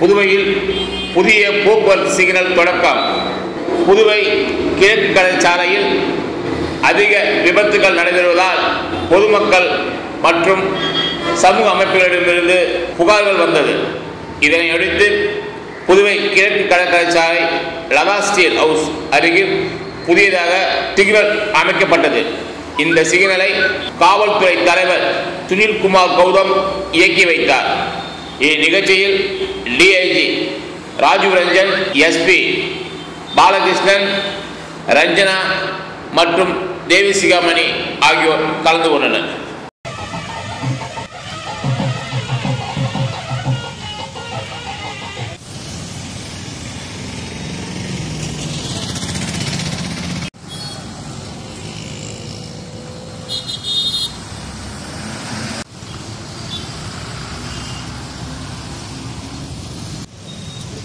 புதுவையில் புதிய போக்குவரத்து சிக்னல் தொடக்கம். புதுவை கிழக்கு கடல் சாலையில் அதிக விபத்துகள் நடைபெறுவதால் பொதுமக்கள் மற்றும் சமூக அமைப்புகளிடமிருந்து புகார்கள் வந்தது. இதனையடுத்து புதுவை கிழக்கு கடற்கரை சாலை லவாஸ்டியல் ஹவுஸ் அருகில் புதியதாக சிக்னல் அமைக்கப்பட்டது. இந்த சிக்னலை காவல்துறை தலைவர் சுனில்குமார் கௌதம் இயக்கி வைத்தார். இந்நிகழ்ச்சியில் டிஐஜி ராஜீவ் ரஞ்சன் எஸ்பி பாலகிருஷ்ணன் ரஞ்சனா மற்றும் தேவி சிகாமணி ஆகியோர் கலந்து கொண்டனர்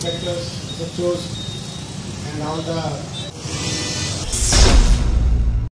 inspectors, SHOs, and all the